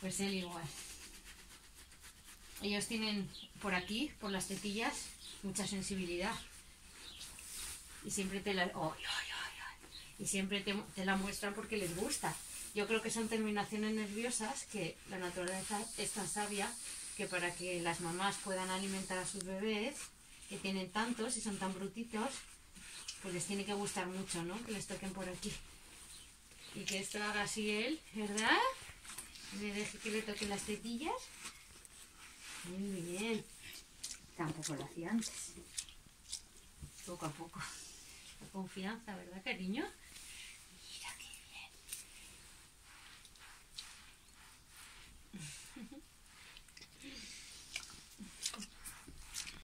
Pues él igual. Ellos tienen por aquí, por las tetillas, mucha sensibilidad. Y siempre te la, y siempre te la muestran porque les gusta. Yo creo que son terminaciones nerviosas que la naturaleza es tan sabia que para que las mamás puedan alimentar a sus bebés, que tienen tantos y son tan brutitos, pues les tiene que gustar mucho, ¿no? Que les toquen por aquí. Y que esto haga así él, ¿verdad? Me deje que le toquen las tetillas. Muy bien. Tampoco lo hacía antes. Poco a poco. La confianza, ¿verdad, cariño?